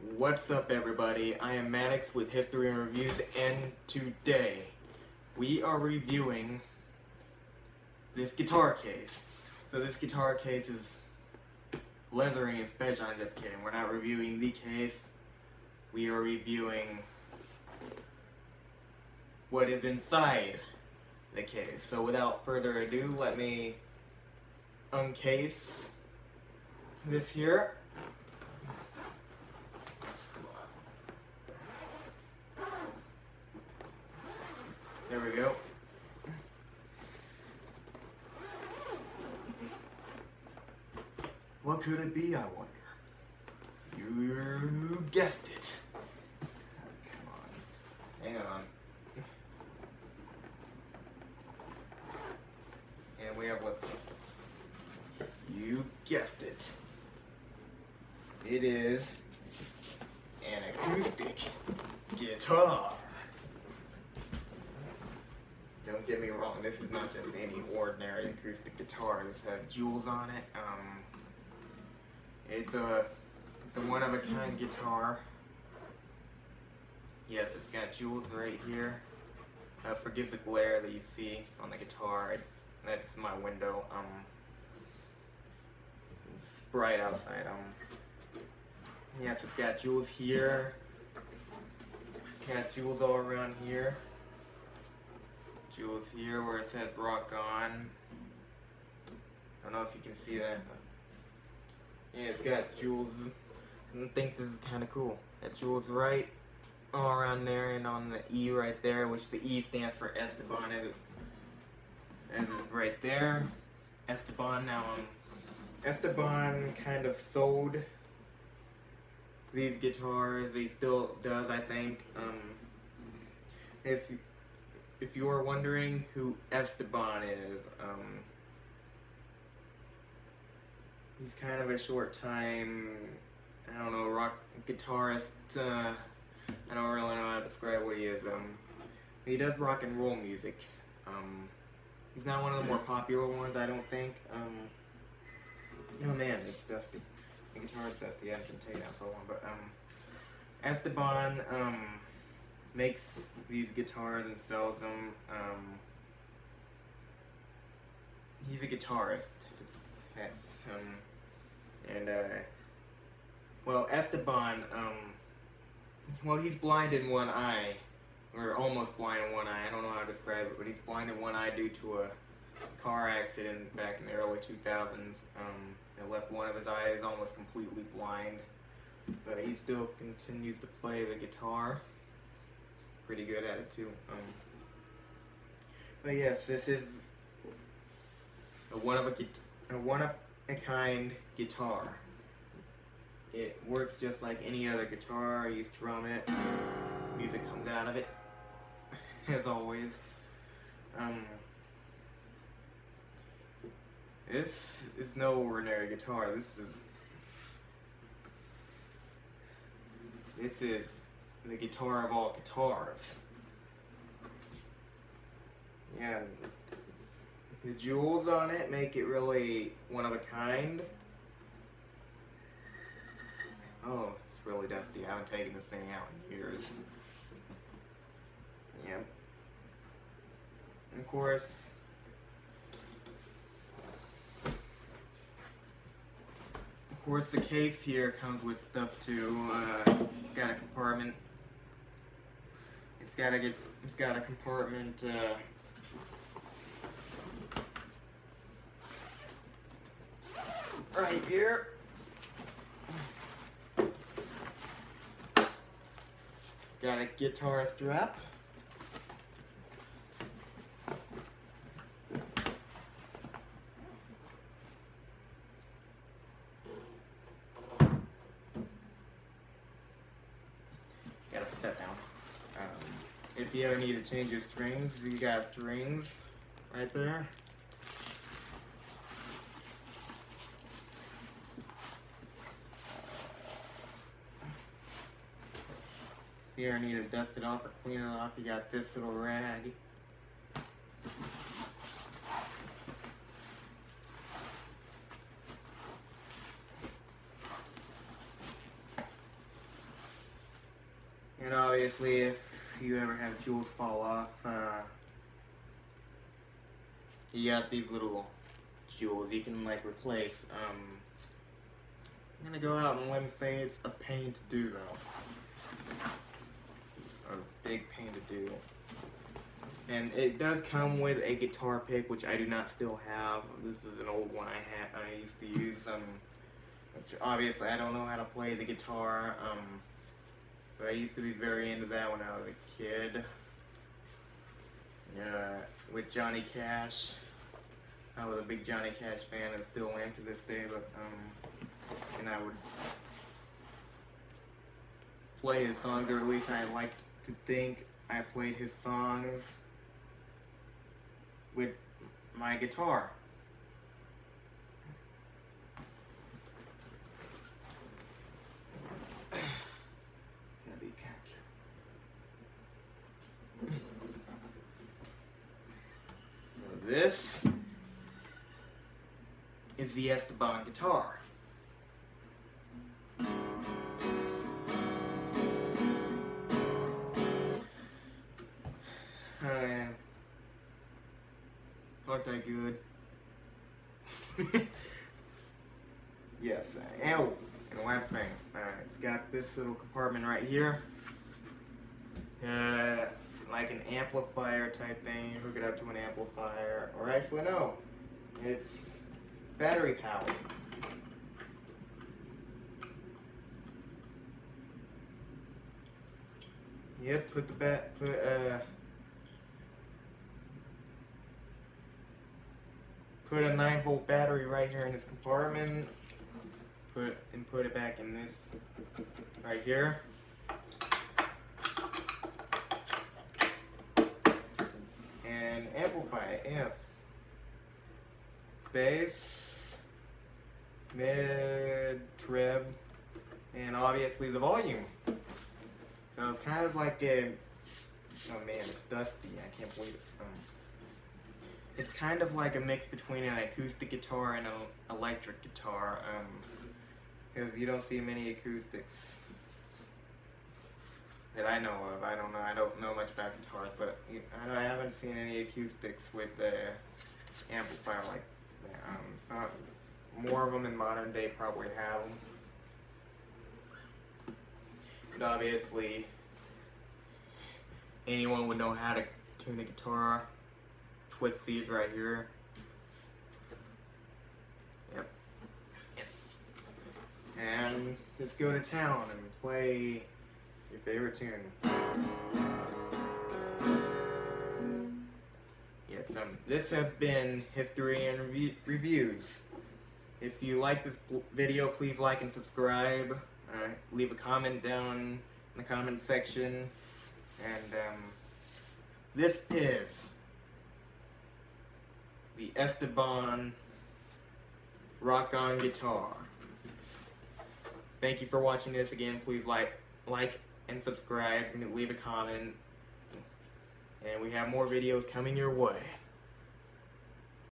What's up everybody? I am Maddox with History and Reviews and today we are reviewing this guitar case. So this guitar case is leathery and special. I'm just kidding. We're not reviewing the case. We are reviewing what is inside the case. So without further ado, let me uncase this here. There we go. What could it be, I wonder? You guessed it. Come on. Hang on. And we have what? You guessed it. It is an acoustic guitar. Don't get me wrong, this is not just any ordinary acoustic guitar. This has jewels on it. Um, it's a it's a one of a kind guitar. Yes, it's got jewels right here. Uh, forgive the glare that you see on the guitar. It's that's my window. Um, it's bright outside. Um, yes, it's got jewels here. Got jewels all around here. Jewels here where it says rock on. I don't know if you can see that. Yeah, it's got jewels. I think this is kind of cool. That jewels right all around there and on the E right there, which the E stands for Esteban. It is, it is right there. Esteban. Now, um, Esteban kind of sold these guitars. He still does, I think. Um, if if you are wondering who Esteban is, um, he's kind of a short time, I don't know, rock guitarist. Uh, I don't really know how to describe what he is. Um, he does rock and roll music. Um, he's not one of the more popular ones, I don't think. Um, oh man, it's dusty. The guitar is dusty. I haven't taken out so long, but um, Esteban um, makes these guitars and sells them. Um, he's a guitarist. That's um, and uh, well, Esteban, um, well, he's blind in one eye, or almost blind in one eye. I don't know how to describe it, but he's blind in one eye due to a car accident back in the early 2000s. Um, it left one of his eyes almost completely blind, but he still continues to play the guitar. Pretty good at it too. Um, but yes, this is a one of a, a one of a kind guitar. It works just like any other guitar. You strum it, music comes out of it, as always. Um, this is no ordinary guitar. This is this is the guitar of all guitars. Yeah, the jewels on it make it really one of a kind. Oh, it's really dusty. I haven't taken this thing out in years. Yep. Of course, of course the case here comes with stuff too. Uh, it's got a compartment. It's got a it's got a compartment. Uh, right here. Got a guitar strap. Gotta put that down. Um, if you ever need to change your strings, you got strings right there. If you ever need to dust it off or clean it off, you got this little rag. And obviously, if you ever have jewels fall off, uh, you got these little jewels you can like replace. Um, I'm gonna go out and let me say it's a pain to do though. A big pain to do. And it does come with a guitar pick, which I do not still have. This is an old one I had. I used to use. Um, obviously I don't know how to play the guitar. Um, but I used to be very into that when I was a kid. Yeah, with Johnny Cash. I was a big Johnny Cash fan and still am to this day, but um, and I would play his songs, or at least I like to think I played his songs with my guitar. Gotta be kind of careful. So this is the Esteban guitar. Aren't they good? yes, uh, and, and last thing, uh, it's got this little compartment right here. Uh, like an amplifier type thing, hook it up to an amplifier, or actually no, it's battery powered. Yep, put the bat, put uh, put a 9 volt battery right here in this compartment. Put and put it back in this right here. And yes. Bass, mid, trib, and obviously the volume. So it's kind of like a, oh man, it's dusty, I can't believe it. Um, it's kind of like a mix between an acoustic guitar and an electric guitar, because you don't see many acoustics that I know of. I don't know. I don't know much about guitars, but you- I I haven't seen any acoustics with the amplifier like that. Um, it's not, it's more of them in modern day probably have them. But obviously, anyone would know how to tune a guitar. Twist these right here. Yep. And just go to town and play your favorite tune. Yes, um, this has been History and Reviews. If you like this video, please like and subscribe. Uh, leave a comment down in the comment section. And um, this is the Esteban Rock On Guitar. Thank you for watching this again. Please like, like and subscribe and leave a comment. And we have more videos coming your way.